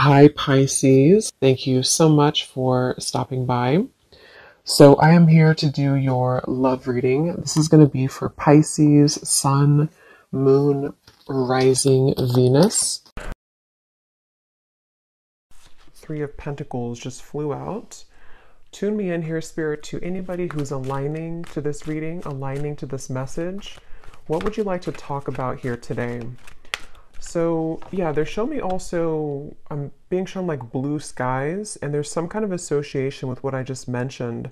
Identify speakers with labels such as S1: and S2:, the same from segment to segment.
S1: Hi, Pisces. Thank you so much for stopping by. So, I am here to do your love reading. This is going to be for Pisces, Sun, Moon, Rising, Venus. Three of Pentacles just flew out. Tune me in here, Spirit, to anybody who's aligning to this reading, aligning to this message. What would you like to talk about here today? So yeah, they're showing me also, I'm being shown like blue skies and there's some kind of association with what I just mentioned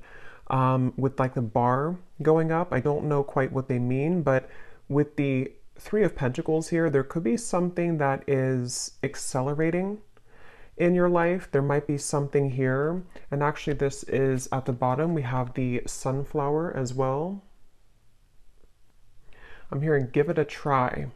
S1: um, with like the bar going up. I don't know quite what they mean, but with the Three of Pentacles here, there could be something that is accelerating in your life. There might be something here. And actually this is at the bottom. We have the sunflower as well. I'm hearing give it a try.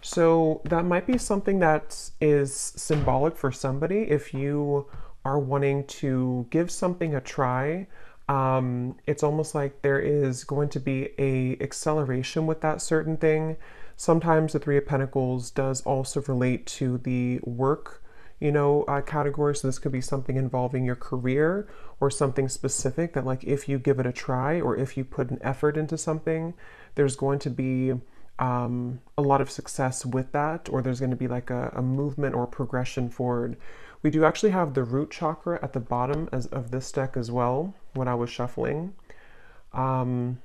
S1: So that might be something that is symbolic for somebody if you are wanting to give something a try. Um, it's almost like there is going to be a acceleration with that certain thing. Sometimes the Three of Pentacles does also relate to the work, you know, uh, category. So this could be something involving your career or something specific that, like, if you give it a try or if you put an effort into something, there's going to be um, a lot of success with that, or there's going to be like a, a, movement or progression forward. We do actually have the root chakra at the bottom as, of this deck as well when I was shuffling. Um,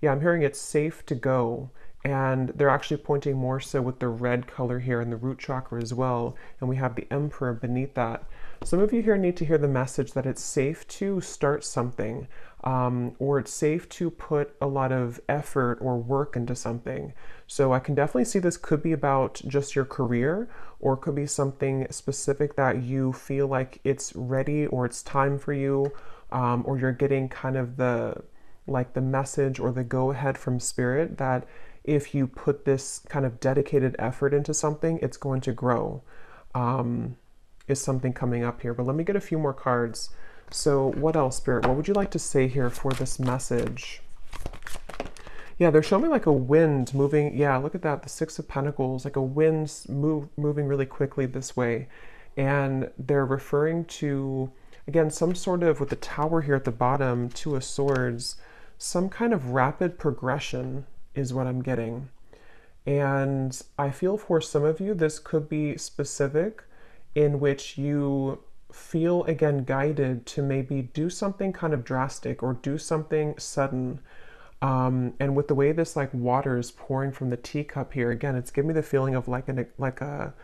S1: yeah, I'm hearing it's safe to go. And they're actually pointing more so with the red color here in the root chakra as well. And we have the emperor beneath that. Some of you here need to hear the message that it's safe to start something um, or it's safe to put a lot of effort or work into something. So I can definitely see this could be about just your career or could be something specific that you feel like it's ready or it's time for you um, or you're getting kind of the like the message or the go ahead from spirit that if you put this kind of dedicated effort into something, it's going to grow. Um, is something coming up here. But let me get a few more cards. So what else, Spirit? What would you like to say here for this message? Yeah, they're showing me like a wind moving. Yeah, look at that. The Six of Pentacles, like a wind move, moving really quickly this way. And they're referring to, again, some sort of, with the tower here at the bottom, Two of Swords, some kind of rapid progression is what I'm getting. And I feel for some of you, this could be specific in which you feel again guided to maybe do something kind of drastic or do something sudden. Um, and with the way this like water is pouring from the teacup here, again, it's giving me the feeling of like an like a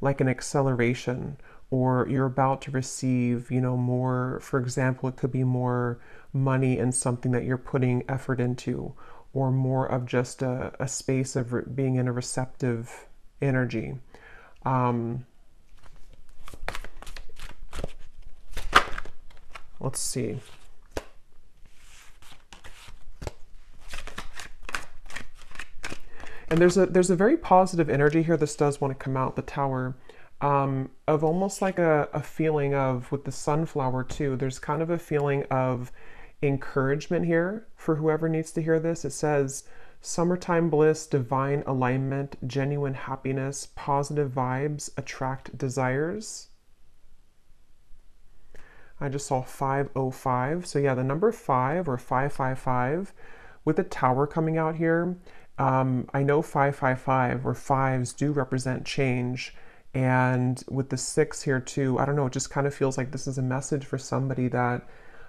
S1: like an acceleration, or you're about to receive, you know, more. For example, it could be more money in something that you're putting effort into, or more of just a, a space of re- being in a receptive energy. Um, Let's see. And there's a there's a very positive energy here. This does want to come out the tower um, of almost like a, a feeling of with the sunflower too. There's kind of a feeling of encouragement here for whoever needs to hear this. It says summertime bliss, divine alignment, genuine happiness, positive vibes attract desires. I just saw 505. So yeah, the number 5 or 555 with the tower coming out here, um, I know 555 or 5s do represent change. And with the 6 here too, I don't know, it just kind of feels like this is a message for somebody that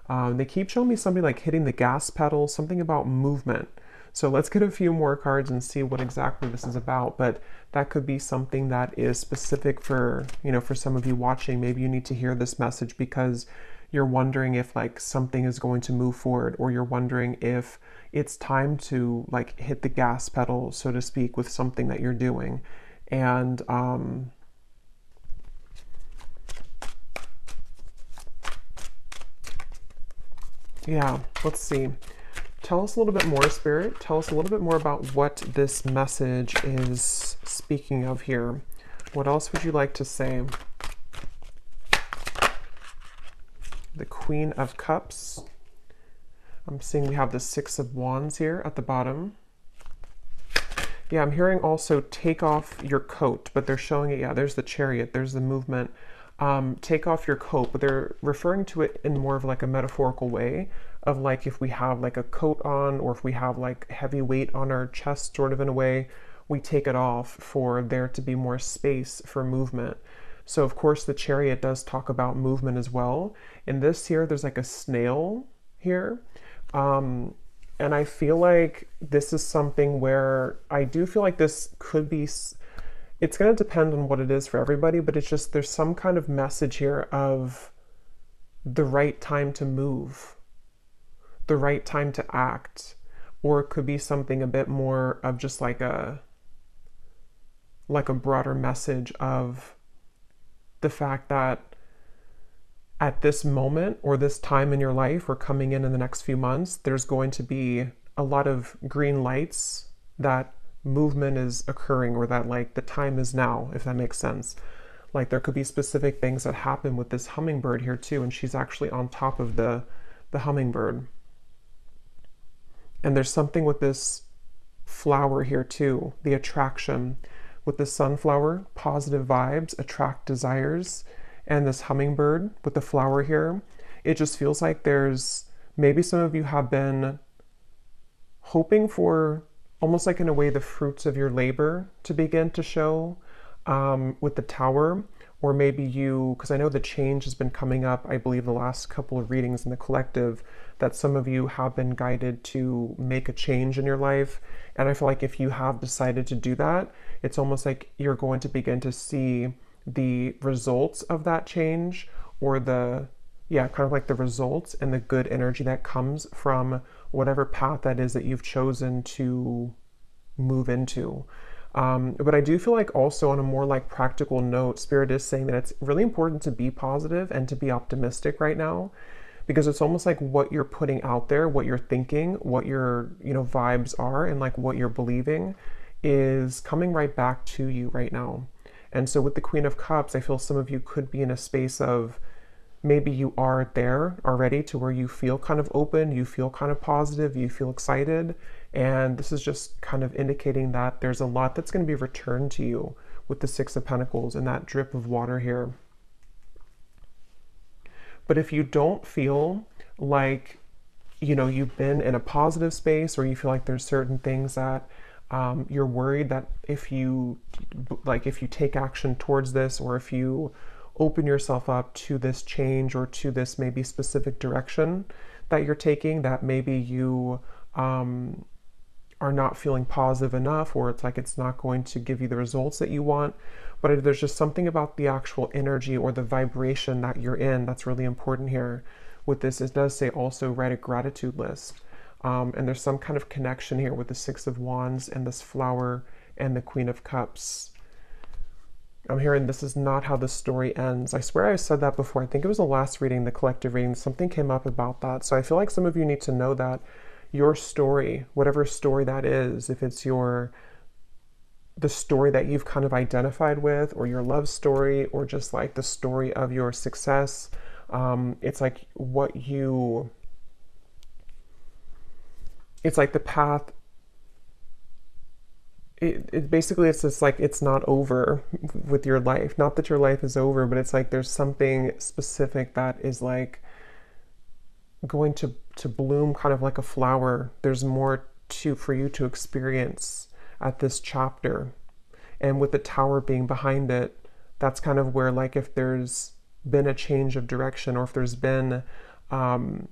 S1: um, they keep showing me somebody like hitting the gas pedal, something about movement. So let's get a few more cards and see what exactly this is about. But that could be something that is specific for, you know, for some of you watching. Maybe you need to hear this message because you're wondering if like something is going to move forward or you're wondering if it's time to like hit the gas pedal, so to speak, with something that you're doing. And, um, yeah, let's see tell us a little bit more, Spirit. Tell us a little bit more about what this message is speaking of here. What else would you like to say? The Queen of Cups. I'm seeing we have the Six of Wands here at the bottom. Yeah, I'm hearing also take off your coat, but they're showing it. Yeah, there's the chariot, there's the movement. Um, take off your coat, but they're referring to it in more of like a metaphorical way of like if we have like a coat on or if we have like heavy weight on our chest, sort of in a way, we take it off for there to be more space for movement. So, of course, the chariot does talk about movement as well. In this here, there's like a snail here. Um, and I feel like this is something where I do feel like this could be. It's going to depend on what it is for everybody, but it's just there's some kind of message here of the right time to move, the right time to act, or it could be something a bit more of just like a like a broader message of the fact that at this moment or this time in your life or coming in in the next few months, there's going to be a lot of green lights that movement is occurring or that like the time is now, if that makes sense. Like there could be specific things that happen with this hummingbird here too, and she's actually on top of the the hummingbird. And there's something with this flower here too, the attraction. With the sunflower, positive vibes attract desires and this hummingbird with the flower here, it just feels like there's maybe some of you have been hoping for almost like in a way the fruits of your labor to begin to show um, with the tower or maybe you because i know the change has been coming up i believe the last couple of readings in the collective that some of you have been guided to make a change in your life. And i feel like if you have decided to do that it's almost like you're going to begin to see the results of that change or the yeah kind of like the results and the good energy that comes from whatever path that is that you've chosen to move into um, but i do feel like also on a more like practical note spirit is saying that it's really important to be positive and to be optimistic right now because it's almost like what you're putting out there what you're thinking what your you know vibes are and like what you're believing is coming right back to you right now and so with the Queen of Cups, I feel some of you could be in a space of maybe you are there already to where you feel kind of open, you feel kind of positive, you feel excited. And this is just kind of indicating that there's a lot that's going to be returned to you with the Six of Pentacles and that drip of water here. But if you don't feel like, you know, you've been in a positive space or you feel like there's certain things that um, you're worried that if you like if you take action towards this or if you open yourself up to this change or to this maybe specific direction that you're taking that maybe you um, are not feeling positive enough or it's like it's not going to give you the results that you want but there's just something about the actual energy or the vibration that you're in that's really important here with this it does say also write a gratitude list um, and there's some kind of connection here with the Six of Wands and this flower and the Queen of Cups. I'm hearing this is not how the story ends. I swear I said that before. I think it was the last reading, the collective reading. Something came up about that. So I feel like some of you need to know that your story, whatever story that is, if it's your the story that you've kind of identified with, or your love story, or just like the story of your success, um, it's like what you it's like the path it, it basically it's just like it's not over with your life. Not that your life is over but it's like there's something specific that is like going to to bloom kind of like a flower there's more to for you to experience at this chapter and with the tower being behind it that's kind of where like if there's been a change of direction or if there's been um,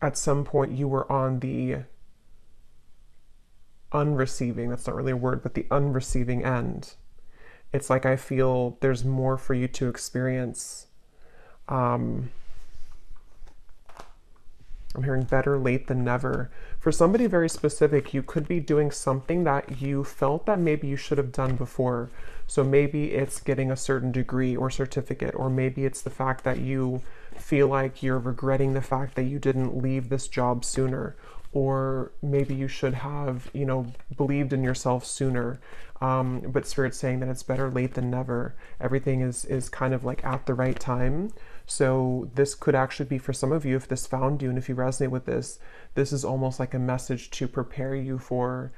S1: at some point you were on the unreceiving, that's not really a word, but the unreceiving end. It's like I feel there's more for you to experience. Um, I'm hearing better late than never. For somebody very specific, you could be doing something that you felt that maybe you should have done before. So maybe it's getting a certain degree or certificate, or maybe it's the fact that you feel like you're regretting the fact that you didn't leave this job sooner or maybe you should have you know believed in yourself sooner um, but spirit's saying that it's better late than never everything is is kind of like at the right time so this could actually be for some of you if this found you and if you resonate with this this is almost like a message to prepare you for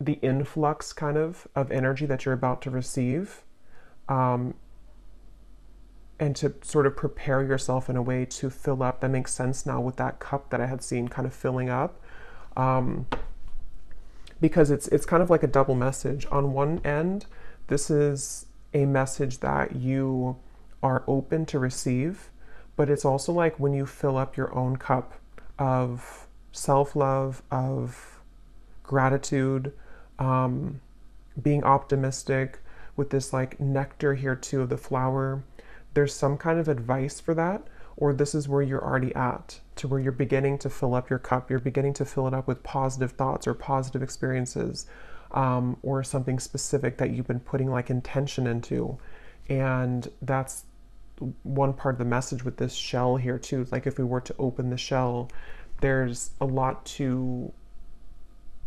S1: the influx kind of of energy that you're about to receive um, and to sort of prepare yourself in a way to fill up that makes sense now with that cup that i had seen kind of filling up um, because it's it's kind of like a double message. On one end this is a message that you are open to receive but it's also like when you fill up your own cup of self-love of gratitude um, being optimistic with this like nectar here too of the flower. There's some kind of advice for that, or this is where you're already at, to where you're beginning to fill up your cup. You're beginning to fill it up with positive thoughts or positive experiences, um, or something specific that you've been putting like intention into. And that's one part of the message with this shell here too. Like if we were to open the shell, there's a lot to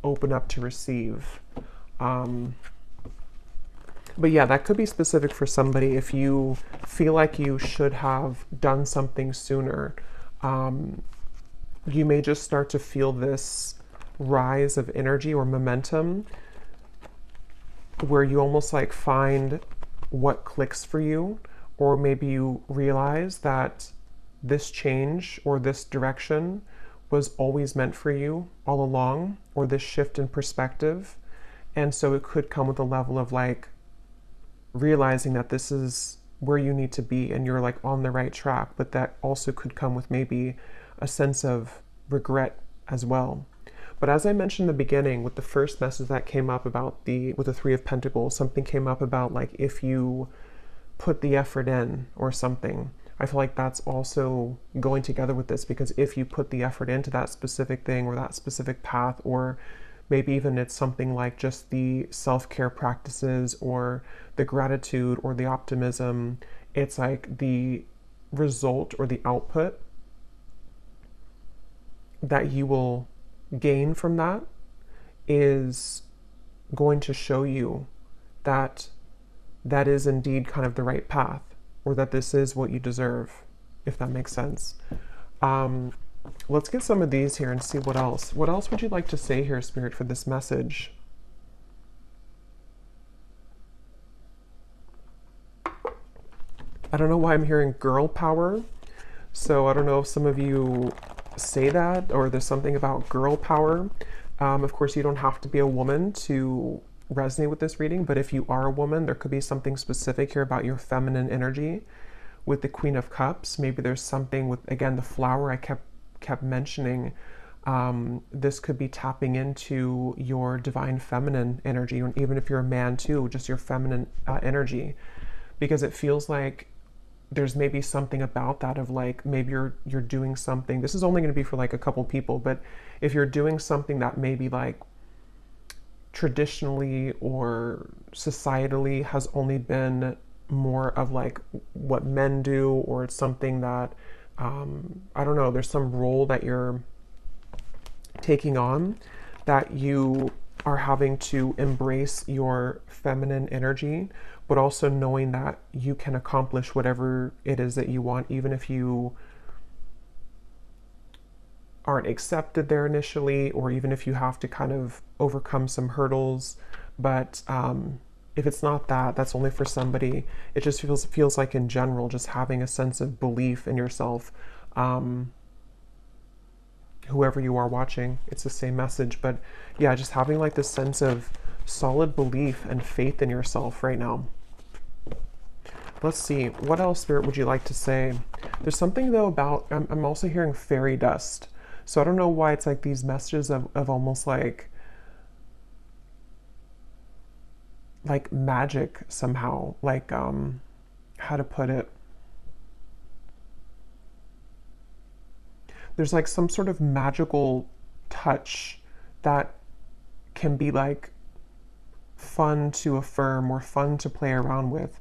S1: open up to receive. Um, but yeah, that could be specific for somebody if you feel like you should have done something sooner. Um, you may just start to feel this rise of energy or momentum where you almost like find what clicks for you, or maybe you realize that this change or this direction was always meant for you all along, or this shift in perspective. And so it could come with a level of like realizing that this is where you need to be and you're like on the right track, but that also could come with maybe a sense of regret as well. But as I mentioned in the beginning, with the first message that came up about the with the three of pentacles, something came up about like if you put the effort in or something. I feel like that's also going together with this because if you put the effort into that specific thing or that specific path, or maybe even it's something like just the self care practices or the gratitude or the optimism, it's like the result or the output that you will gain from that is going to show you that that is indeed kind of the right path or that this is what you deserve, if that makes sense. Um, let's get some of these here and see what else. What else would you like to say here, Spirit, for this message? I don't know why I'm hearing girl power. So I don't know if some of you say that or there's something about girl power. Um, of course, you don't have to be a woman to resonate with this reading, but if you are a woman, there could be something specific here about your feminine energy. With the Queen of Cups, maybe there's something with again the flower I kept kept mentioning. Um, this could be tapping into your divine feminine energy, or even if you're a man too, just your feminine uh, energy, because it feels like there's maybe something about that of like maybe you're you're doing something. This is only going to be for like a couple people, but if you're doing something that maybe like traditionally or societally has only been more of like what men do, or it's something that um, I don't know, there's some role that you're taking on that you are having to embrace your feminine energy, but also knowing that you can accomplish whatever it is that you want, even if you aren't accepted there initially, or even if you have to kind of overcome some hurdles. But um, if it's not that, that's only for somebody. It just feels feels like in general, just having a sense of belief in yourself. Um, whoever you are watching, it's the same message. But yeah, just having like this sense of solid belief and faith in yourself right now. Let's see, what else, Spirit, would you like to say? There's something though about, I'm, I'm also hearing fairy dust. So I don't know why it's like these messages of, of almost like like magic somehow. Like um how to put it. There's like some sort of magical touch that can be like fun to affirm or fun to play around with.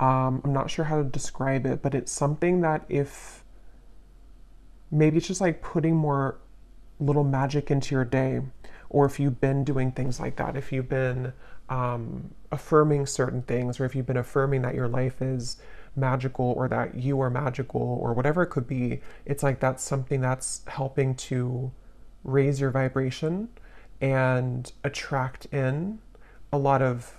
S1: Um, I'm not sure how to describe it, but it's something that if maybe it's just like putting more little magic into your day or if you've been doing things like that if you've been um, affirming certain things or if you've been affirming that your life is magical or that you are magical or whatever it could be it's like that's something that's helping to raise your vibration and attract in a lot of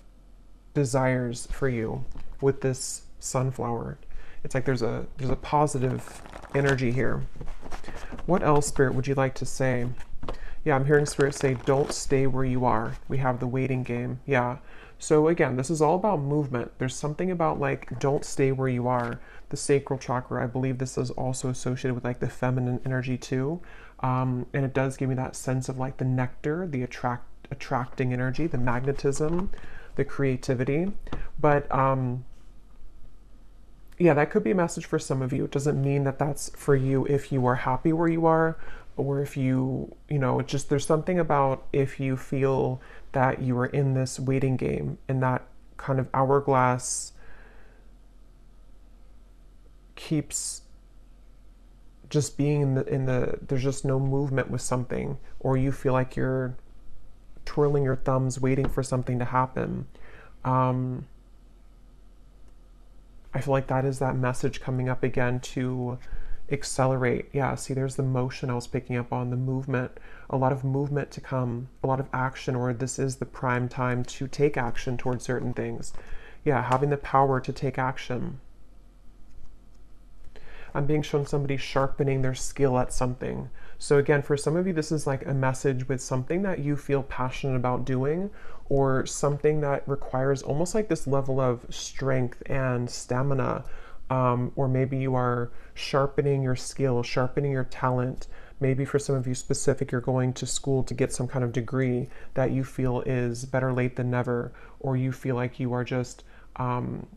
S1: desires for you with this sunflower. It's like there's a there's a positive energy here. What else, Spirit, would you like to say? Yeah, I'm hearing Spirit say, don't stay where you are. We have the waiting game. Yeah. So again, this is all about movement. There's something about like, don't stay where you are. The sacral chakra, I believe this is also associated with like the feminine energy too. Um, and it does give me that sense of like the nectar, the attract attracting energy, the magnetism, the creativity. But um, yeah, that could be a message for some of you. It doesn't mean that that's for you if you are happy where you are or if you, you know, just there's something about if you feel that you are in this waiting game and that kind of hourglass keeps just being in the in the there's just no movement with something or you feel like you're twirling your thumbs waiting for something to happen um, I feel like that is that message coming up again to accelerate. Yeah, see, there's the motion I was picking up on, the movement, a lot of movement to come, a lot of action, or this is the prime time to take action towards certain things. Yeah, having the power to take action. I'm being shown somebody sharpening their skill at something. So, again, for some of you, this is like a message with something that you feel passionate about doing or something that requires almost like this level of strength and stamina. Um, or maybe you are sharpening your skill, sharpening your talent. Maybe for some of you specific, you're going to school to get some kind of degree that you feel is better late than never, or you feel like you are just um,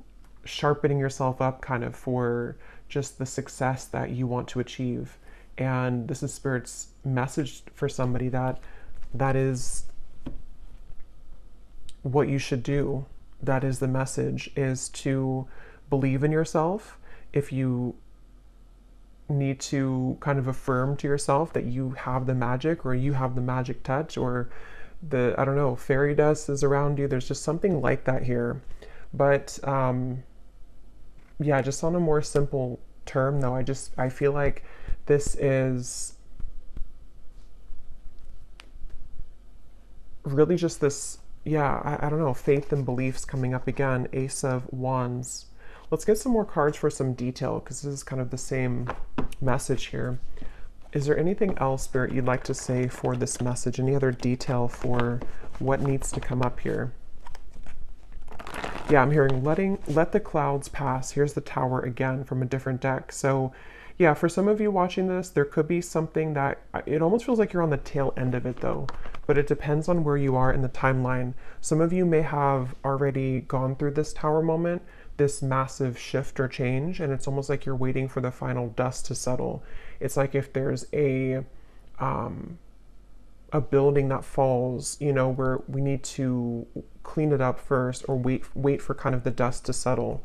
S1: sharpening yourself up kind of for just the success that you want to achieve. And this is Spirit's message for somebody that that is what you should do. That is the message is to believe in yourself. If you need to kind of affirm to yourself that you have the magic or you have the magic touch or the I don't know fairy dust is around you. There's just something like that here, but um, yeah, just on a more simple term though, I just I feel like this is really just this yeah I, I don't know faith and beliefs coming up again. Ace of Wands. Let's get some more cards for some detail because this is kind of the same message here. Is there anything else, Spirit, you'd like to say for this message? Any other detail for what needs to come up here? Yeah, I'm hearing letting let the clouds pass. Here's the tower again from a different deck. So, yeah, for some of you watching this, there could be something that it almost feels like you're on the tail end of it though, but it depends on where you are in the timeline. Some of you may have already gone through this tower moment, this massive shift or change and it's almost like you're waiting for the final dust to settle. It's like if there's a um, a building that falls you know where we need to clean it up first or wait wait for kind of the dust to settle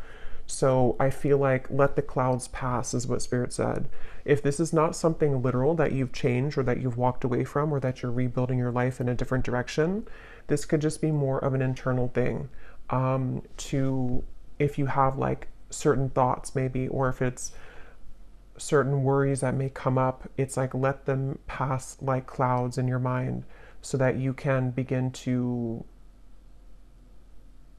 S1: so i feel like let the clouds pass is what spirit said. If this is not something literal that you've changed or that you've walked away from or that you're rebuilding your life in a different direction this could just be more of an internal thing um, to if you have like certain thoughts maybe or if it's certain worries that may come up it's like let them pass like clouds in your mind so that you can begin to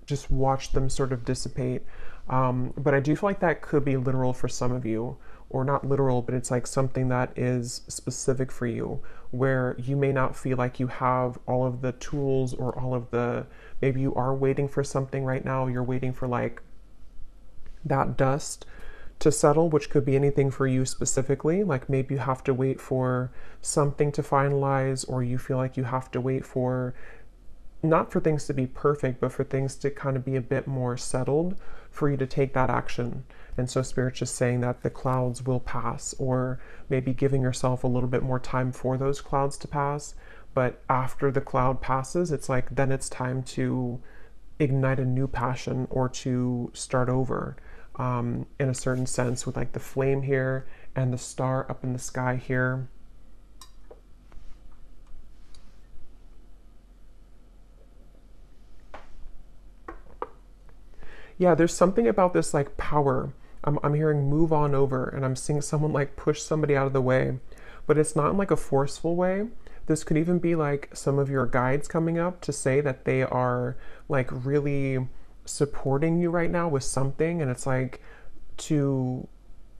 S1: just watch them sort of dissipate um, but i do feel like that could be literal for some of you or not literal but it's like something that is specific for you where you may not feel like you have all of the tools or all of the maybe you are waiting for something right now you're waiting for like that dust to settle, which could be anything for you specifically. Like maybe you have to wait for something to finalize, or you feel like you have to wait for not for things to be perfect, but for things to kind of be a bit more settled for you to take that action. And so Spirit's just saying that the clouds will pass, or maybe giving yourself a little bit more time for those clouds to pass. But after the cloud passes, it's like then it's time to ignite a new passion or to start over um, in a certain sense with like the flame here and the star up in the sky here. Yeah, there's something about this like power. I'm, I'm hearing move on over and I'm seeing someone like push somebody out of the way, but it's not in like a forceful way, this could even be like some of your guides coming up to say that they are like really supporting you right now with something and it's like to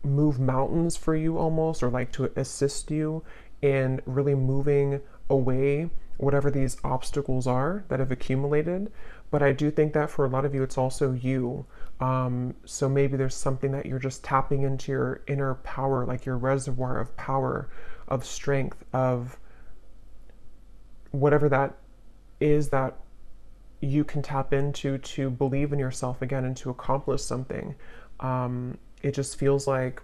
S1: move mountains for you almost or like to assist you in really moving away whatever these obstacles are that have accumulated but i do think that for a lot of you it's also you um, so maybe there's something that you're just tapping into your inner power like your reservoir of power of strength of whatever that is that you can tap into to believe in yourself again and to accomplish something. Um, it just feels like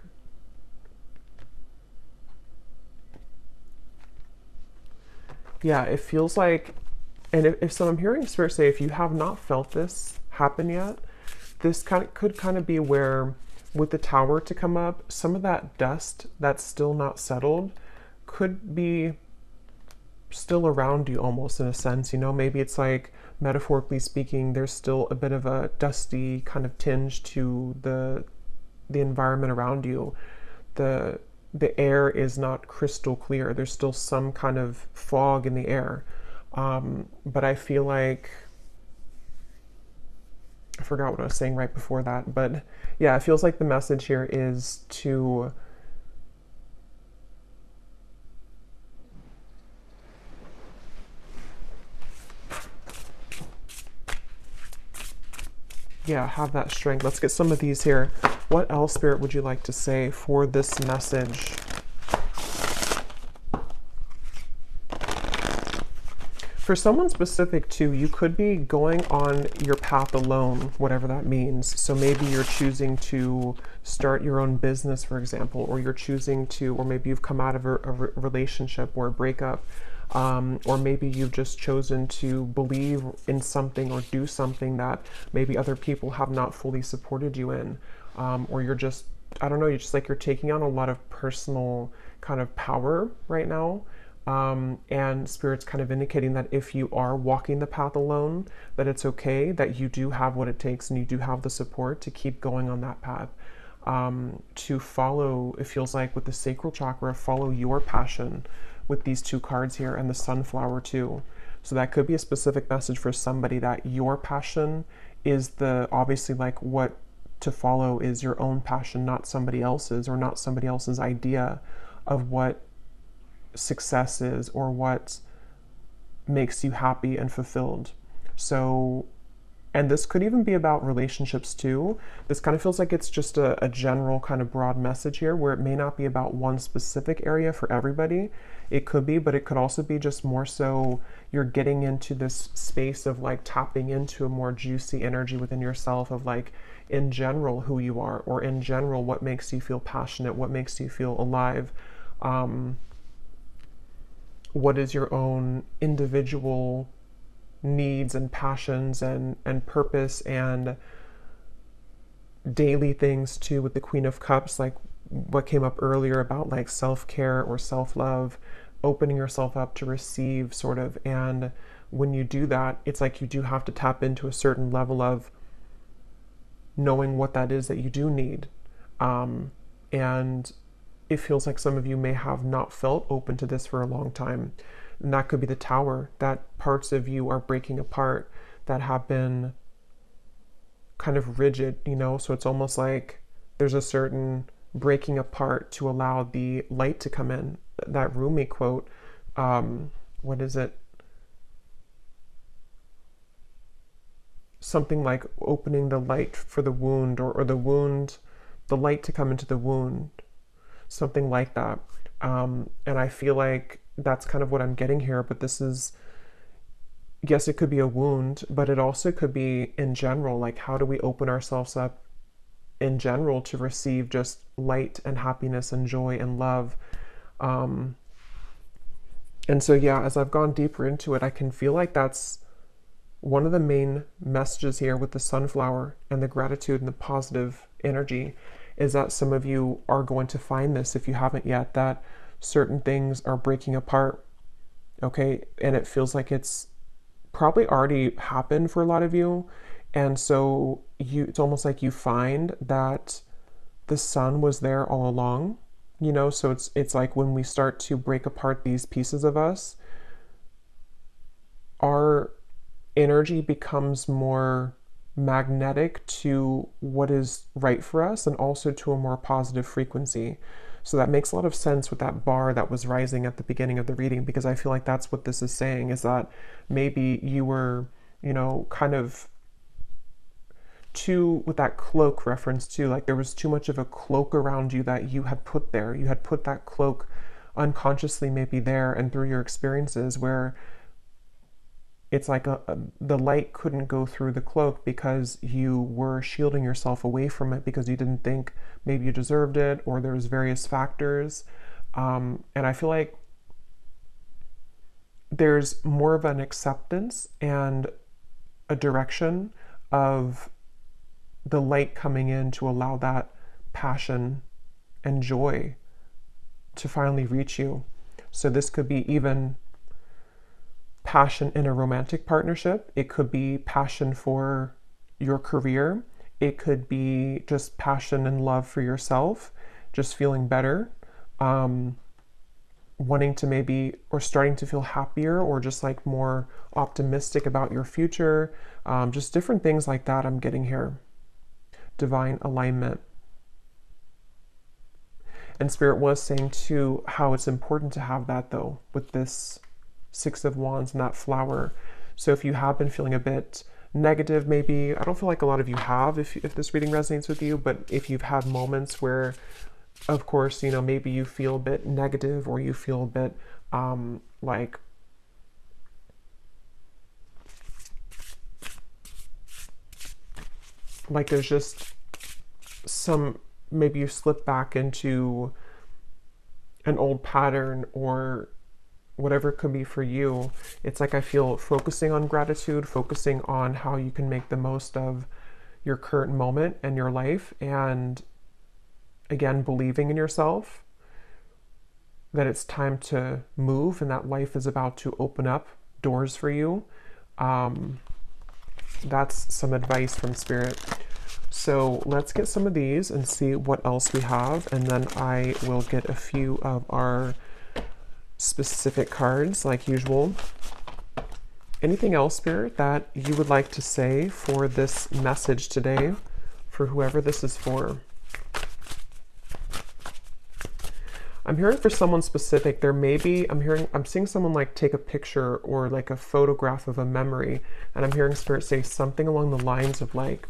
S1: yeah, it feels like, and if, if so, I'm hearing Spirit say, if you have not felt this happen yet, this kind of could kind of be where, with the tower to come up, some of that dust that's still not settled could be still around you almost in a sense. You know, maybe it's like metaphorically speaking, there's still a bit of a dusty kind of tinge to the the environment around you. The the air is not crystal clear. There's still some kind of fog in the air. Um, but I feel like I forgot what I was saying right before that. But yeah, it feels like the message here is to yeah, have that strength. Let's get some of these here. What else, Spirit, would you like to say for this message? For someone specific too, you could be going on your path alone, whatever that means. So maybe you're choosing to start your own business, for example, or you're choosing to, or maybe you've come out of a, a relationship or a breakup um, or maybe you've just chosen to believe in something or do something that maybe other people have not fully supported you in, um, or you're just, I don't know, you're just like you're taking on a lot of personal kind of power right now. Um, and spirit's kind of indicating that if you are walking the path alone, that it's okay, that you do have what it takes and you do have the support to keep going on that path. Um, to follow, it feels like with the sacral chakra, follow your passion, with these two cards here and the sunflower too. So that could be a specific message for somebody that your passion is the obviously like what to follow is your own passion, not somebody else's or not somebody else's idea of what success is or what makes you happy and fulfilled. So and this could even be about relationships too. This kind of feels like it's just a, a, general kind of broad message here where it may not be about one specific area for everybody. It could be, but it could also be just more so you're getting into this space of like tapping into a more juicy energy within yourself of like in general who you are or in general what makes you feel passionate, what makes you feel alive. Um, what is your own individual needs and passions and, and purpose and daily things too with the Queen of Cups, like what came up earlier about like self care or self love, opening yourself up to receive, sort of. And when you do that, it's like you do have to tap into a certain level of knowing what that is that you do need. Um, and it feels like some of you may have not felt open to this for a long time. And that could be the tower, that parts of you are breaking apart that have been kind of rigid, you know? So it's almost like there's a certain breaking apart to allow the light to come in. That Rumi quote, um, what is it? Something like opening the light for the wound, or, or the wound, the light to come into the wound, something like that. Um, and I feel like that's kind of what I'm getting here. But this is, yes, it could be a wound, but it also could be in general. Like, how do we open ourselves up in general to receive just light and happiness and joy and love? Um, and so, yeah, as I've gone deeper into it, I can feel like that's one of the main messages here with the sunflower and the gratitude and the positive energy is that some of you are going to find this if you haven't yet that certain things are breaking apart, okay? And it feels like it's probably already happened for a lot of you. And so you it's almost like you find that the sun was there all along, you know? So it's it's like when we start to break apart these pieces of us, our energy becomes more magnetic to what is right for us and also to a more positive frequency. So that makes a lot of sense with that bar that was rising at the beginning of the reading because I feel like that's what this is saying is that maybe you were, you know, kind of too with that cloak reference too like there was too much of a cloak around you that you had put there. You had put that cloak unconsciously maybe there and through your experiences where it's like a, a, the light couldn't go through the cloak because you were shielding yourself away from it because you didn't think maybe you deserved it or there was various factors. Um, and i feel like there's more of an acceptance and a direction of the light coming in to allow that passion and joy to finally reach you so this could be even passion in a romantic partnership. It could be passion for your career. It could be just passion and love for yourself, just feeling better, um, wanting to maybe, or starting to feel happier, or just like more optimistic about your future. Um, just different things like that I'm getting here. Divine alignment. And Spirit was saying too how it's important to have that though with this Six of Wands and that flower. So if you have been feeling a bit negative, maybe, I don't feel like a lot of you have if, if this reading resonates with you, but if you've had moments where, of course, you know, maybe you feel a bit negative or you feel a bit um, like like there's just some maybe you slip back into an old pattern or whatever it could be for you, it's like I feel focusing on gratitude, focusing on how you can make the most of your current moment and your life, and again, believing in yourself that it's time to move and that life is about to open up doors for you. Um, that's some advice from Spirit. So let's get some of these and see what else we have, and then I will get a few of our specific cards like usual. Anything else, Spirit, that you would like to say for this message today, for whoever this is for? I'm hearing for someone specific, there may be, I'm hearing, I'm seeing someone like take a picture or like a photograph of a memory, and I'm hearing Spirit say something along the lines of like,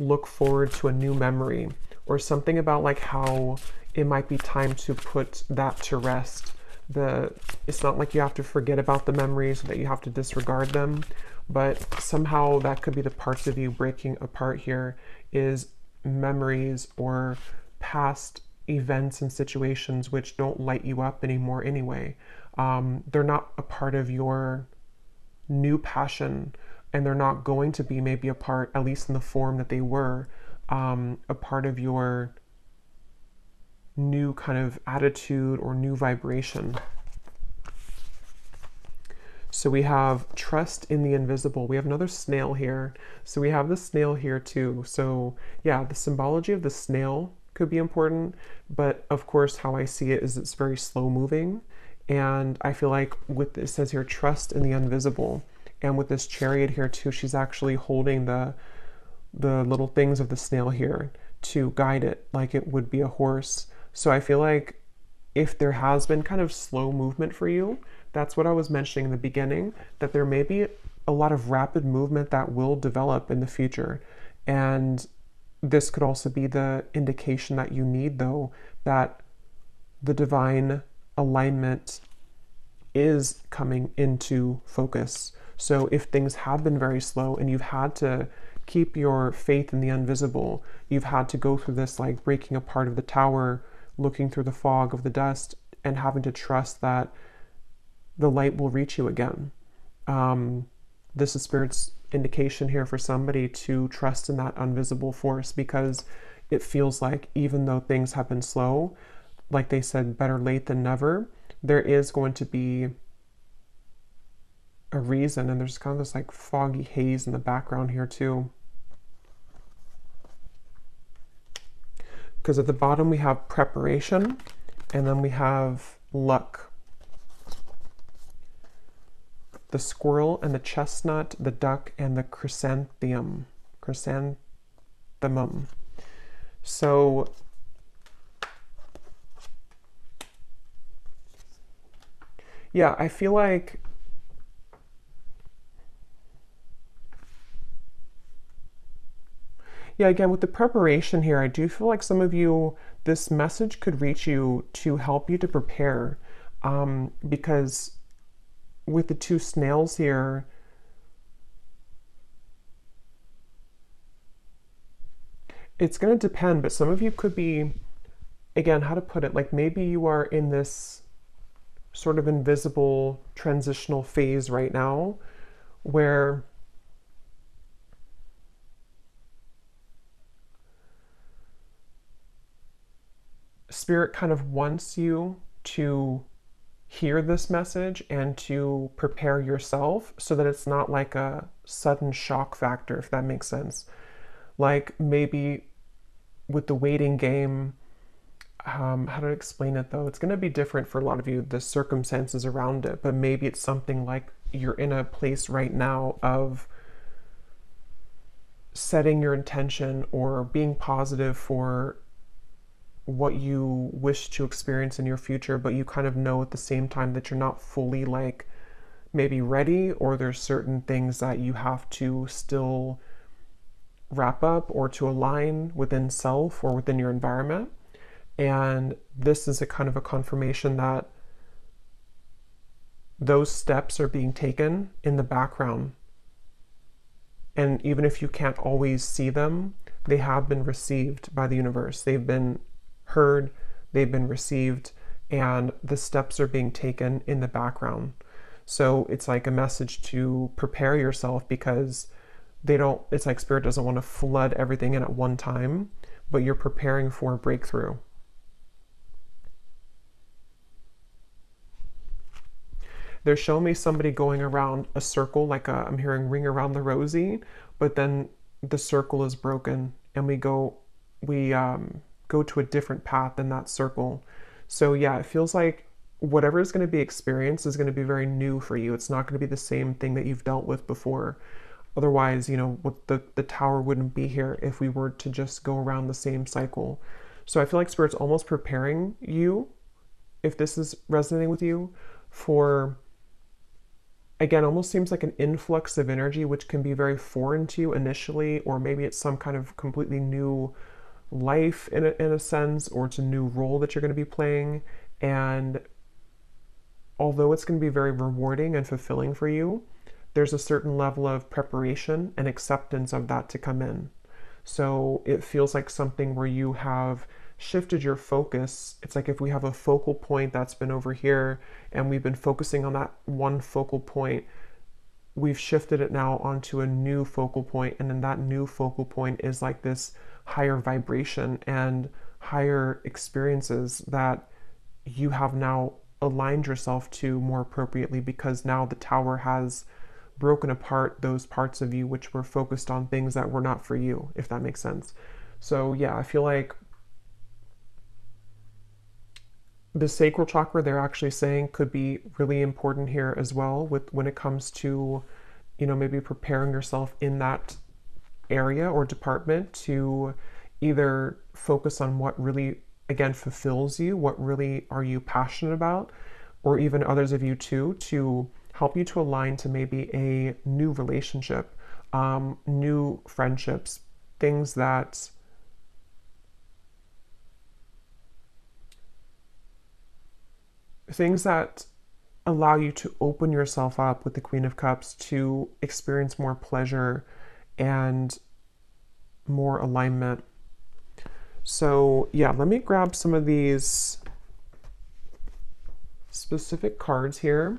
S1: look forward to a new memory, or something about like how it might be time to put that to rest. The it's not like you have to forget about the memories that you have to disregard them but somehow that could be the parts of you breaking apart here is memories or past events and situations which don't light you up anymore anyway um, they're not a part of your new passion and they're not going to be maybe a part at least in the form that they were um, a part of your new kind of attitude or new vibration. So we have trust in the invisible. We have another snail here. So we have the snail here too. So yeah, the symbology of the snail could be important, but of course how I see it is it's very slow moving. And I feel like with it says here, trust in the invisible. And with this chariot here too, she's actually holding the the little things of the snail here to guide it like it would be a horse. So I feel like if there has been kind of slow movement for you, that's what I was mentioning in the beginning, that there may be a lot of rapid movement that will develop in the future. And this could also be the indication that you need, though, that the divine alignment is coming into focus. So if things have been very slow and you've had to keep your faith in the invisible, you've had to go through this like breaking apart of the tower looking through the fog of the dust and having to trust that the light will reach you again. Um, this is Spirit's indication here for somebody to trust in that invisible force because it feels like even though things have been slow, like they said, better late than never, there is going to be a reason, and there's kind of this like foggy haze in the background here too. because at the bottom we have preparation and then we have luck. The squirrel and the chestnut, the duck and the chrysanthemum. Chrysanthemum. So yeah, I feel like yeah, again, with the preparation here, I do feel like some of you, this message could reach you to help you to prepare. Um, because with the two snails here, it's going to depend, but some of you could be, again, how to put it, like maybe you are in this sort of invisible transitional phase right now where spirit kind of wants you to hear this message and to prepare yourself so that it's not like a sudden shock factor if that makes sense like maybe with the waiting game um, how to explain it though? It's going to be different for a lot of you, the circumstances around it, but maybe it's something like you're in a place right now of setting your intention or being positive for what you wish to experience in your future, but you kind of know at the same time that you're not fully like maybe ready, or there's certain things that you have to still wrap up or to align within self or within your environment. And this is a kind of a confirmation that those steps are being taken in the background. And even if you can't always see them, they have been received by the universe. They've been heard, they've been received, and the steps are being taken in the background. So it's like a message to prepare yourself because they don't, it's like spirit doesn't want to flood everything in at one time, but you're preparing for a breakthrough. they're showing me somebody going around a circle, like i am hearing ring around the rosy, but then the circle is broken and we go, we um, go to a different path than that circle. So yeah, it feels like whatever is going to be experienced is going to be very new for you. It's not going to be the same thing that you've dealt with before. Otherwise, you know, what the, the tower wouldn't be here if we were to just go around the same cycle. So I feel like Spirit's almost preparing you, if this is resonating with you, for again almost seems like an influx of energy which can be very foreign to you initially or maybe it's some kind of completely new life in a, in a sense or it's a new role that you're going to be playing. And although it's going to be very rewarding and fulfilling for you there's a certain level of preparation and acceptance of that to come in. So it feels like something where you have shifted your focus. It's like if we have a focal point that's been over here and we've been focusing on that one focal point, we've shifted it now onto a new focal point, and then that new focal point is like this higher vibration and higher experiences that you have now aligned yourself to more appropriately because now the tower has broken apart those parts of you which were focused on things that were not for you, if that makes sense. So, yeah, I feel like the sacral chakra they're actually saying could be really important here as well with when it comes to you know maybe preparing yourself in that area or department to either focus on what really again fulfills you what really are you passionate about or even others of you too to help you to align to maybe a new relationship um, new friendships things that things that allow you to open yourself up with the Queen of Cups to experience more pleasure and more alignment. So, yeah, let me grab some of these specific cards here.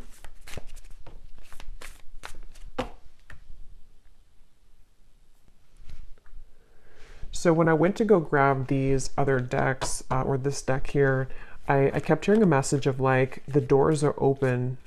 S1: So when I went to go grab these other decks, uh, or this deck here, I, I kept hearing a message of like the doors are open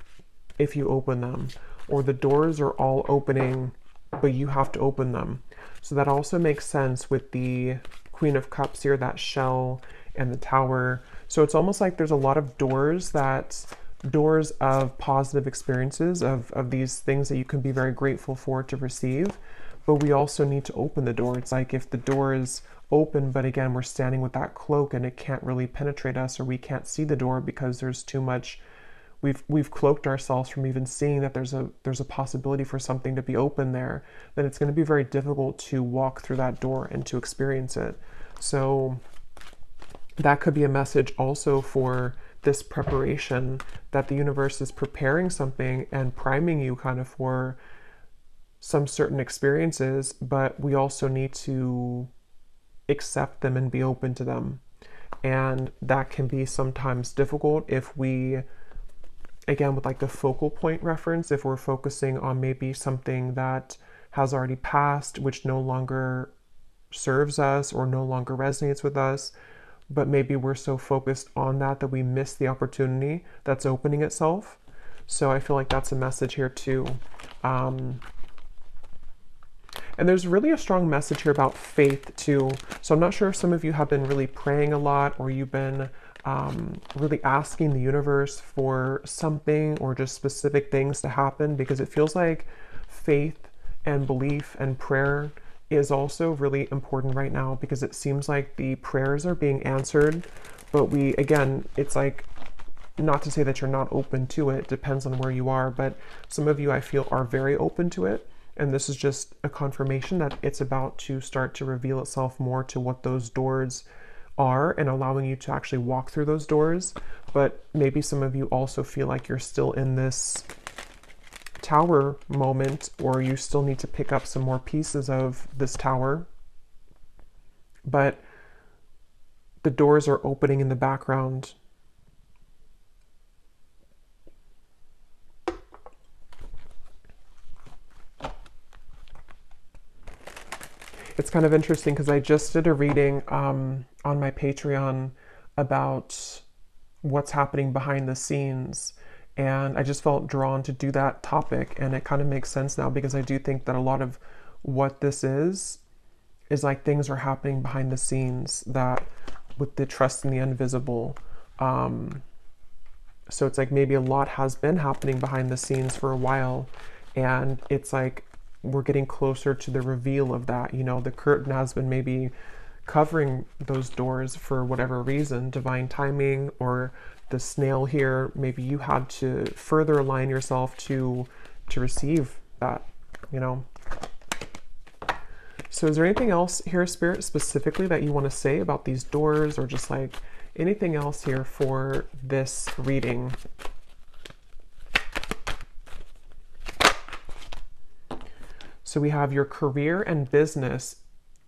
S1: if you open them, or the doors are all opening, but you have to open them. So that also makes sense with the Queen of Cups here, that shell and the tower. So it's almost like there's a lot of doors that doors of positive experiences, of, of these things that you can be very grateful for to receive. But we also need to open the door. It's like if the door is open, but again, we're standing with that cloak and it can't really penetrate us, or we can't see the door because there's too much. We've we've cloaked ourselves from even seeing that there's a there's a possibility for something to be open there. Then it's going to be very difficult to walk through that door and to experience it. So that could be a message also for this preparation that the universe is preparing something and priming you kind of for some certain experiences, but we also need to accept them and be open to them. And that can be sometimes difficult if we, again, with like the focal point reference, if we're focusing on maybe something that has already passed, which no longer serves us or no longer resonates with us, but maybe we're so focused on that that we miss the opportunity that's opening itself. So I feel like that's a message here too. Um, and there's really a strong message here about faith too. So I'm not sure if some of you have been really praying a lot or you've been um, really asking the universe for something or just specific things to happen because it feels like faith and belief and prayer is also really important right now because it seems like the prayers are being answered. But we, again, it's like not to say that you're not open to it, depends on where you are, but some of you I feel are very open to it. And this is just a confirmation that it's about to start to reveal itself more to what those doors are and allowing you to actually walk through those doors. But maybe some of you also feel like you're still in this tower moment, or you still need to pick up some more pieces of this tower. But the doors are opening in the background. It's kind of interesting because I just did a reading um, on my Patreon about what's happening behind the scenes and I just felt drawn to do that topic. And it kind of makes sense now because I do think that a lot of what this is is like things are happening behind the scenes that with the trust in the invisible. Um, so it's like maybe a lot has been happening behind the scenes for a while. And it's like we're getting closer to the reveal of that. You know, the curtain has been maybe covering those doors for whatever reason, divine timing or the snail here, maybe you had to further align yourself to to receive that, you know. So is there anything else here, Spirit, specifically that you want to say about these doors or just like anything else here for this reading? So we have your career and business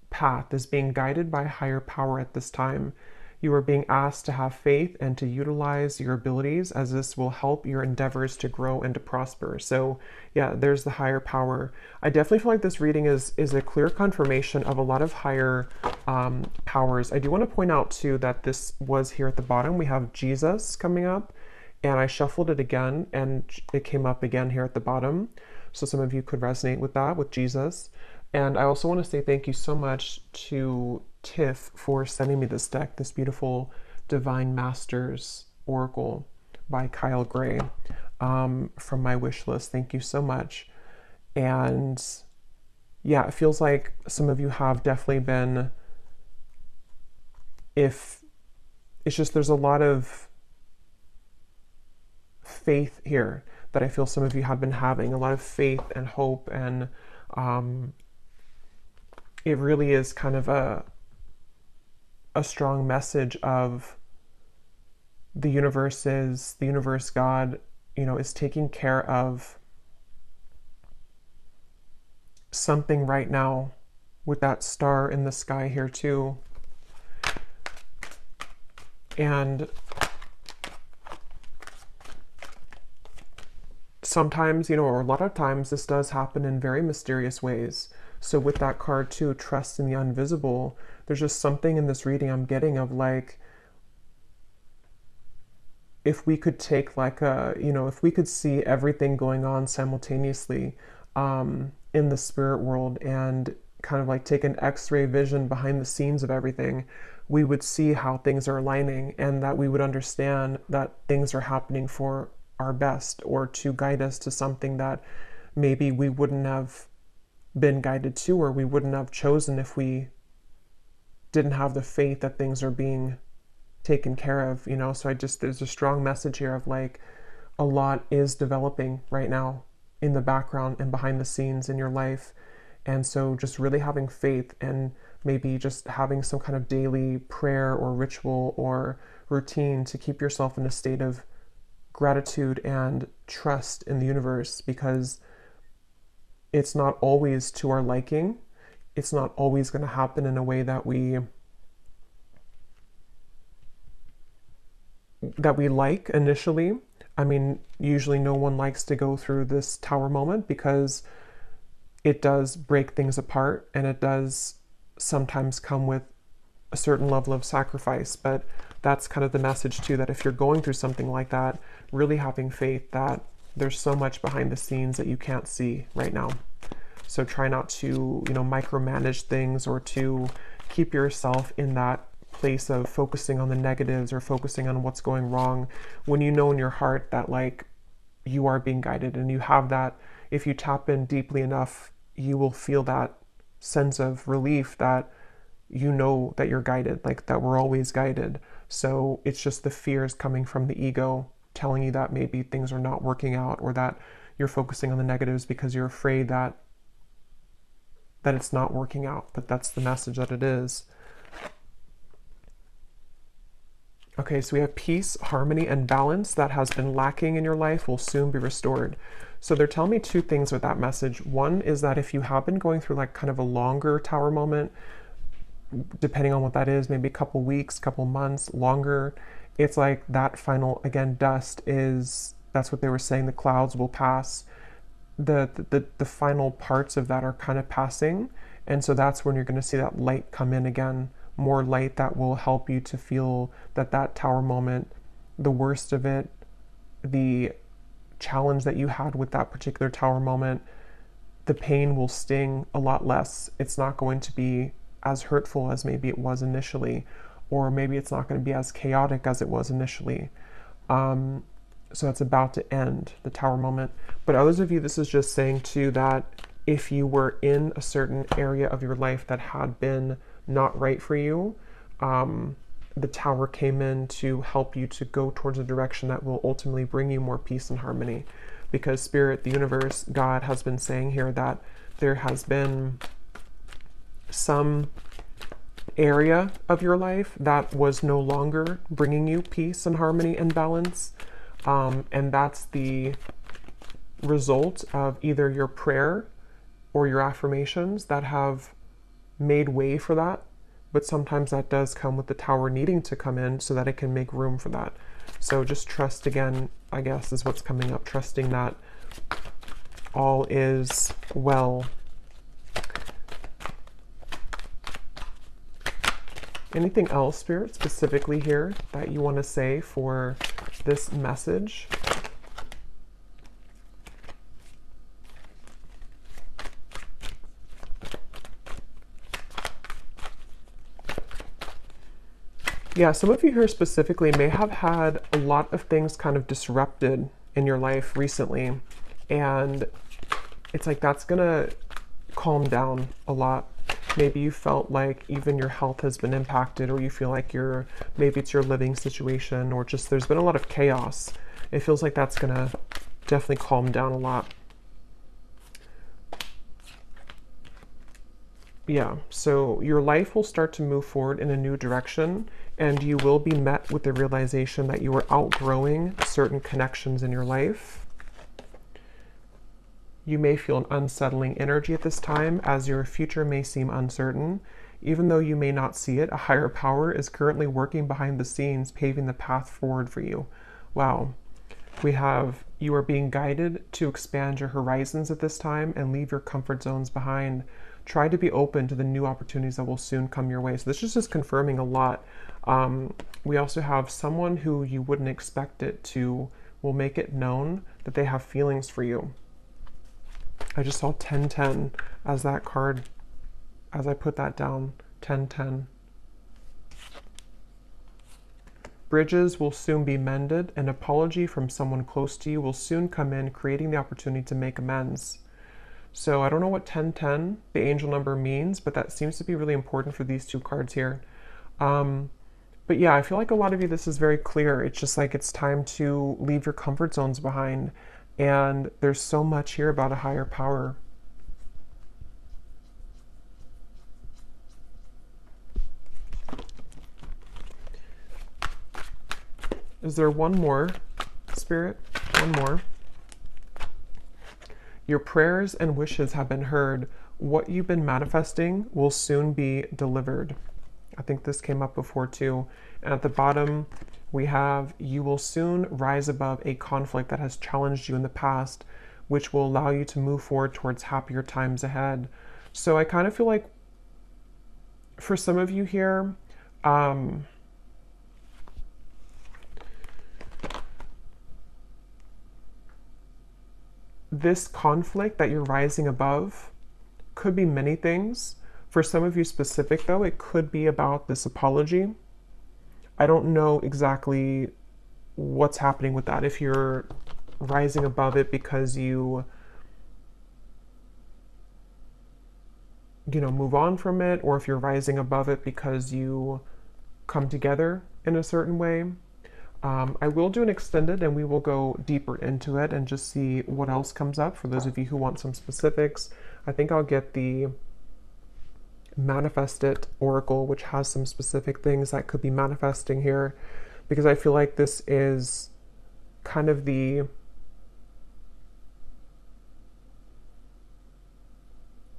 S1: path is being guided by higher power at this time. You are being asked to have faith and to utilize your abilities as this will help your endeavors to grow and to prosper. So, yeah, there's the higher power. I definitely feel like this reading is is a clear confirmation of a lot of higher um, powers. I do want to point out too that this was here at the bottom. We have Jesus coming up, and I shuffled it again, and it came up again here at the bottom. So some of you could resonate with that with Jesus. And I also want to say thank you so much to Tiff for sending me this deck, this beautiful Divine Masters Oracle by Kyle Gray um, from my wish list. Thank you so much. And yeah, it feels like some of you have definitely been, if it's just there's a lot of faith here that I feel some of you have been having, a lot of faith and hope and um, it really is kind of a a strong message of the universe is the universe god you know is taking care of something right now with that star in the sky here too. And sometimes you know or a lot of times this does happen in very mysterious ways. So with that card too trust in the invisible there's just something in this reading I'm getting of like if we could take like a you know if we could see everything going on simultaneously um, in the spirit world and kind of like take an x-ray vision behind the scenes of everything we would see how things are aligning and that we would understand that things are happening for our best or to guide us to something that maybe we wouldn't have been guided to or we wouldn't have chosen if we didn't have the faith that things are being taken care of, you know. So I just there's a strong message here of like a lot is developing right now in the background and behind the scenes in your life. And so just really having faith and maybe just having some kind of daily prayer or ritual or routine to keep yourself in a state of gratitude and trust in the universe because it's not always to our liking. It's not always going to happen in a way that we that we like initially. I mean, usually no one likes to go through this tower moment because it does break things apart and it does sometimes come with a certain level of sacrifice. But that's kind of the message too that if you're going through something like that, really having faith that there's so much behind the scenes that you can't see right now. So try not to, you know, micromanage things or to keep yourself in that place of focusing on the negatives or focusing on what's going wrong when you know in your heart that like you are being guided and you have that if you tap in deeply enough you will feel that sense of relief that you know that you're guided like that we're always guided so it's just the fears coming from the ego telling you that maybe things are not working out or that you're focusing on the negatives because you're afraid that that it's not working out, but that's the message that it is. Okay, so we have peace, harmony, and balance that has been lacking in your life will soon be restored. So they're telling me two things with that message. One is that if you have been going through like kind of a longer tower moment, depending on what that is, maybe a couple weeks, couple months, longer, it's like that final again dust is that's what they were saying the clouds will pass. The the, the final parts of that are kind of passing. And so that's when you're going to see that light come in again more light that will help you to feel that that tower moment the worst of it the challenge that you had with that particular tower moment the pain will sting a lot less. It's not going to be as hurtful as maybe it was initially or maybe it's not going to be as chaotic as it was initially. Um, so it's about to end the tower moment. But others of you, this is just saying too that if you were in a certain area of your life that had been not right for you, um, the tower came in to help you to go towards a direction that will ultimately bring you more peace and harmony. Because Spirit, the universe, God has been saying here that there has been some area of your life that was no longer bringing you peace and harmony and balance. Um, and that's the result of either your prayer or your affirmations that have made way for that. But sometimes that does come with the tower needing to come in so that it can make room for that. So just trust again, I guess, is what's coming up. Trusting that all is well Anything else, Spirit, specifically here that you want to say for this message? Yeah, some of you here specifically may have had a lot of things kind of disrupted in your life recently. And it's like that's going to calm down a lot maybe you felt like even your health has been impacted or you feel like you're maybe it's your living situation or just there's been a lot of chaos it feels like that's going to definitely calm down a lot. Yeah so your life will start to move forward in a new direction and you will be met with the realization that you are outgrowing certain connections in your life you may feel an unsettling energy at this time as your future may seem uncertain. Even though you may not see it, a higher power is currently working behind the scenes, paving the path forward for you. Wow. We have you are being guided to expand your horizons at this time and leave your comfort zones behind. Try to be open to the new opportunities that will soon come your way. So, this is just confirming a lot. Um, we also have someone who you wouldn't expect it to will make it known that they have feelings for you. I just saw 1010 as that card, as I put that down, 1010. Bridges will soon be mended. An apology from someone close to you will soon come in, creating the opportunity to make amends. So I don't know what 1010, the angel number, means, but that seems to be really important for these two cards here. Um, but yeah, I feel like a lot of you, this is very clear. It's just like it's time to leave your comfort zones behind. And there's so much here about a higher power. Is there one more, Spirit? One more. Your prayers and wishes have been heard. What you've been manifesting will soon be delivered. I think this came up before too. And at the bottom, we have you will soon rise above a conflict that has challenged you in the past, which will allow you to move forward towards happier times ahead. So I kind of feel like for some of you here, um, this conflict that you're rising above could be many things. For some of you specific, though, it could be about this apology. I don't know exactly what's happening with that. If you're rising above it because you, you know, move on from it, or if you're rising above it because you come together in a certain way. Um, I will do an extended and we will go deeper into it and just see what else comes up for those of you who want some specifics. I think I'll get the Manifest It Oracle, which has some specific things that could be manifesting here, because I feel like this is kind of the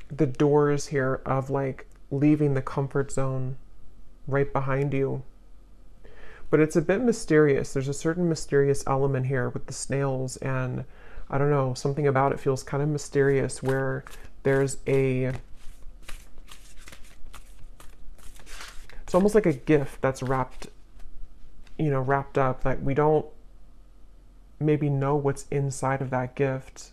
S1: the doors here of like leaving the comfort zone right behind you but it's a bit mysterious. There's a certain mysterious element here with the snails, and I don't know, something about it feels kind of mysterious where there's a. It's almost like a gift that's wrapped, you know, wrapped up. Like we don't maybe know what's inside of that gift.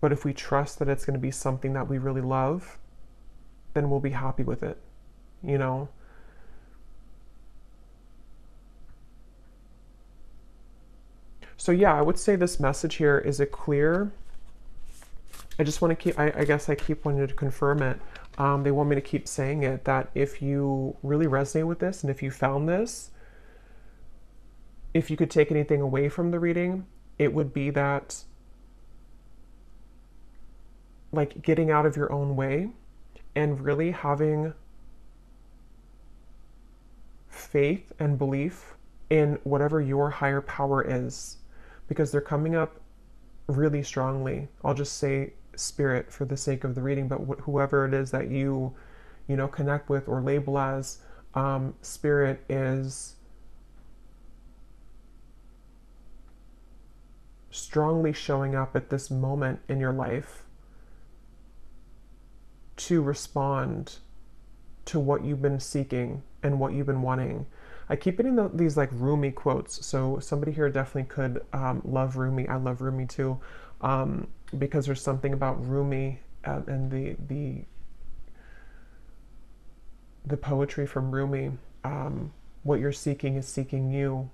S1: But if we trust that it's going to be something that we really love, then we'll be happy with it, you know? So yeah, I would say this message here is a clear. I just want to keep, I, I guess I keep wanting to confirm it. Um, they want me to keep saying it that if you really resonate with this and if you found this, if you could take anything away from the reading, it would be that like getting out of your own way and really having faith and belief in whatever your higher power is because they're coming up really strongly. I'll just say spirit for the sake of the reading, but wh- whoever it is that you, you know, connect with or label as um, spirit is strongly showing up at this moment in your life to respond to what you've been seeking and what you've been wanting I keep getting the, these like Rumi quotes. So somebody here definitely could um, love Rumi. I love Rumi too, um, because there's something about Rumi uh, and the the the poetry from Rumi. Um, what you're seeking is seeking you.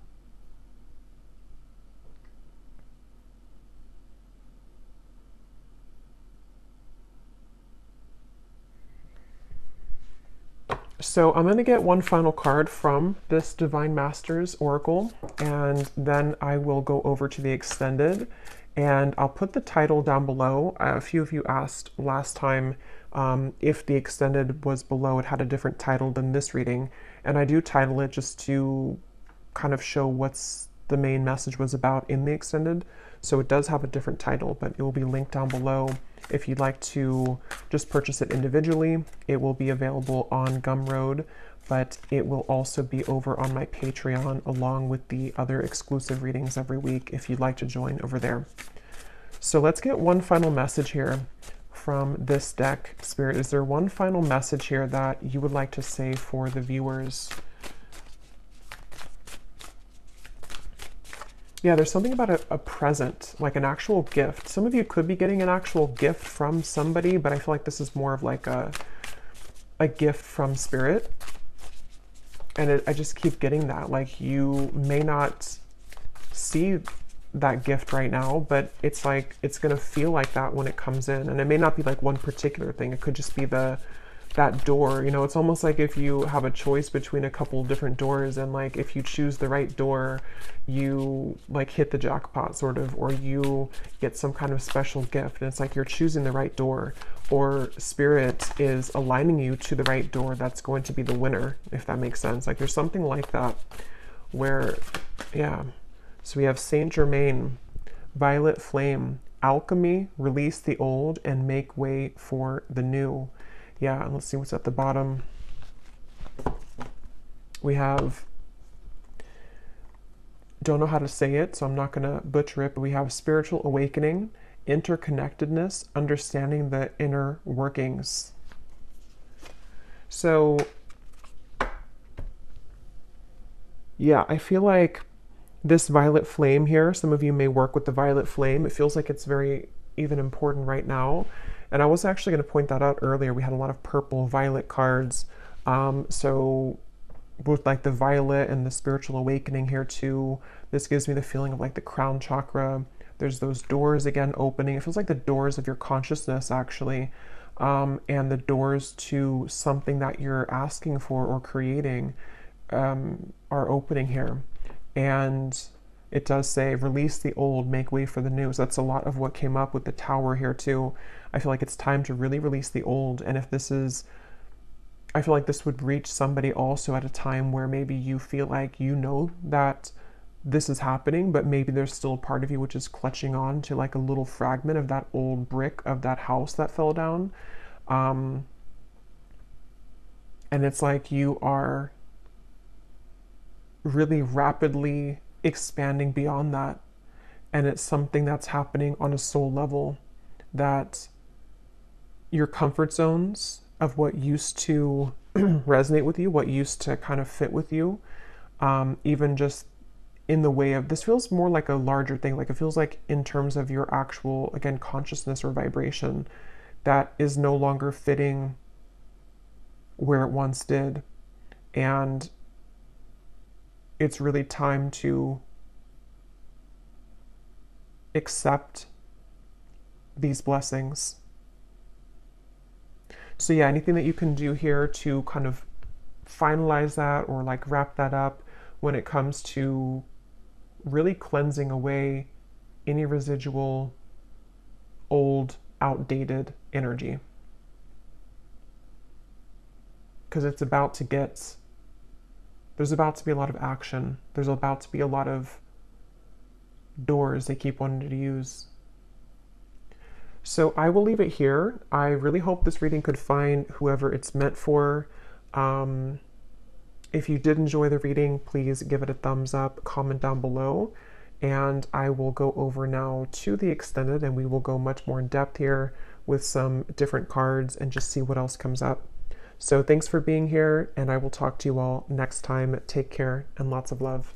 S1: So I'm going to get one final card from this Divine Masters Oracle, and then I will go over to the extended, and I'll put the title down below. A few of you asked last time um, if the extended was below, it had a different title than this reading, and I do title it just to kind of show what's the main message was about in the extended. So it does have a different title, but it will be linked down below. If you'd like to just purchase it individually, it will be available on Gumroad, but it will also be over on my Patreon along with the other exclusive readings every week if you'd like to join over there. So let's get one final message here from this deck. Spirit, is there one final message here that you would like to say for the viewers? Yeah, there's something about a, a, present, like an actual gift. Some of you could be getting an actual gift from somebody, but I feel like this is more of like a, a gift from spirit. And it, I just keep getting that. Like you may not see that gift right now, but it's like it's gonna feel like that when it comes in, and it may not be like one particular thing. It could just be the that door. You know, it's almost like if you have a choice between a couple different doors, and like if you choose the right door, you like hit the jackpot, sort of, or you get some kind of special gift. And it's like you're choosing the right door, or spirit is aligning you to the right door that's going to be the winner, if that makes sense. Like there's something like that where, yeah. So we have Saint Germain, Violet Flame, Alchemy, release the old and make way for the new. Yeah, and let's see what's at the bottom. We have, don't know how to say it, so I'm not going to butcher it, but we have Spiritual Awakening, Interconnectedness, Understanding the Inner Workings. So, yeah, I feel like this violet flame here, some of you may work with the violet flame. It feels like it's very even important right now. And I was actually going to point that out earlier. We had a lot of purple violet cards. Um, so both like the violet and the spiritual awakening here too. This gives me the feeling of like the crown chakra. There's those doors again opening. It feels like the doors of your consciousness actually. Um, and the doors to something that you're asking for or creating um, are opening here and it does say release the old make way for the new. So that's a lot of what came up with the tower here too. I feel like it's time to really release the old and if this is i feel like this would reach somebody also at a time where maybe you feel like you know that this is happening but maybe there's still a part of you which is clutching on to like a little fragment of that old brick of that house that fell down. Um, and it's like you are really rapidly expanding beyond that. And it's something that's happening on a soul level that your comfort zones of what used to resonate with you, what used to kind of fit with you, um, even just in the way of this feels more like a larger thing. Like it feels like in terms of your actual, again, consciousness or vibration that is no longer fitting where it once did. And it's really time to accept these blessings. So, yeah, anything that you can do here to kind of finalize that or like wrap that up when it comes to really cleansing away any residual old, outdated energy. Because it's about to get there's about to be a lot of action. There's about to be a lot of doors they keep wanting to use. So I will leave it here. I really hope this reading could find whoever it's meant for. Um, if you did enjoy the reading, please give it a thumbs up, comment down below, and I will go over now to the extended and we will go much more in depth here with some different cards and just see what else comes up. So thanks for being here, and I will talk to you all next time. Take care and lots of love.